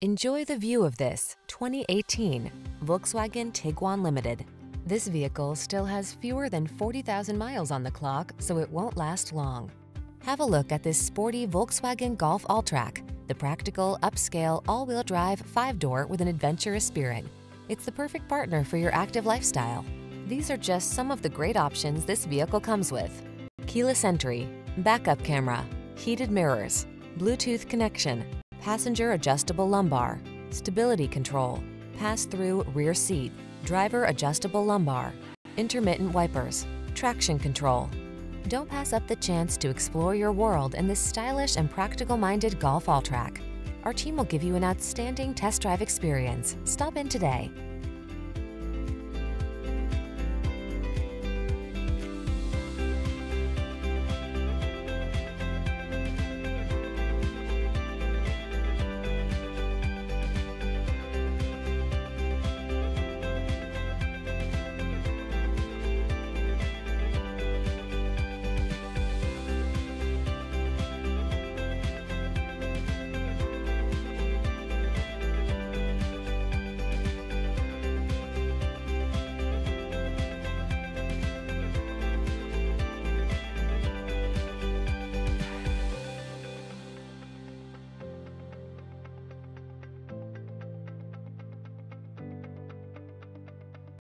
Enjoy the view of this 2018 Volkswagen Tiguan Limited. This vehicle still has fewer than 40,000 miles on the clock, so it won't last long. Have a look at this sporty Volkswagen Golf Alltrack, the practical, upscale, all-wheel drive five-door with an adventurous spirit. It's the perfect partner for your active lifestyle. These are just some of the great options this vehicle comes with. Keyless entry, backup camera, heated mirrors, Bluetooth connection, passenger adjustable lumbar, stability control, pass-through rear seat, driver adjustable lumbar, intermittent wipers, traction control. Don't pass up the chance to explore your world in this stylish and practical-minded Golf Alltrack. Our team will give you an outstanding test drive experience. Stop in today.